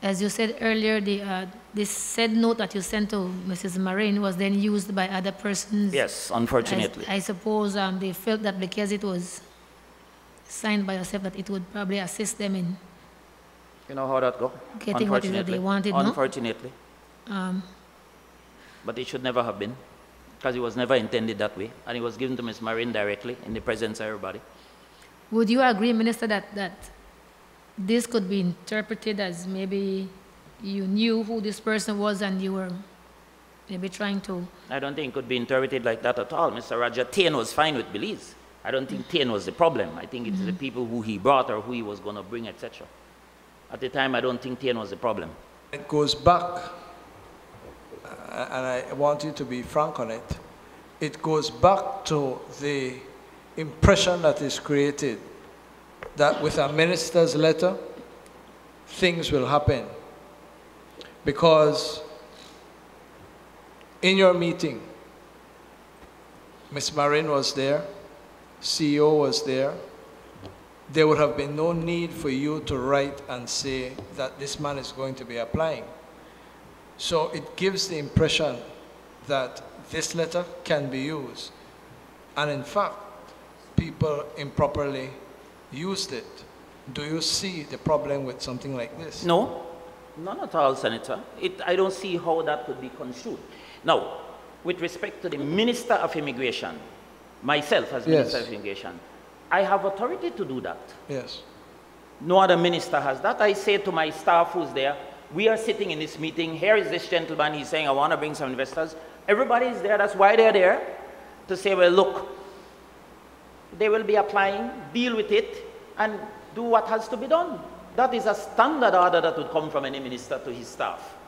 As you said earlier, the, uh, this said note that you sent to Mrs. Marin was then used by other persons. Yes, unfortunately. I suppose um, they felt that because it was signed by yourself, that it would probably assist them in, You know how that go? Getting what it is that they Unfortunately. wanted, no? Unfortunately. um, But it should never have been, because it was never intended that way. And it was given to Ms. Marin directly in the presence of everybody. would you agree, Minister, that, that this could be interpreted as maybe you knew who this person was and you were maybe trying to, I don't think it could be interpreted like that at all. Mr. Roger, Tien was fine with Belize. I don't think Tien was the problem. I think it's the people who he brought or who he was going to bring, etc. At the time, I don't think Tien was the problem. It goes back, uh, and I want you to be frank on it. It goes back to the impression that is created that with a minister's letter, things will happen. Because in your meeting, Ms. Marin was there, CEO was there, there would have been no need for you to write and say that this man is going to be applying. So it gives the impression that this letter can be used. And in fact, people improperly used it. Do you see the problem with something like this? No, none at all, Senator. It, I don't see how that could be construed. Now, with respect to the Minister of Immigration, myself as Minister Yes. of Immigration, I have authority to do that. Yes. No other minister has that. I say to my staff who's there, we are sitting in this meeting. Here is this gentleman. He's saying, I want to bring some investors. Everybody is there. That's why they're there. To say, well, look, they will be applying, deal with it, and do what has to be done. That is a standard order that would come from any minister to his staff.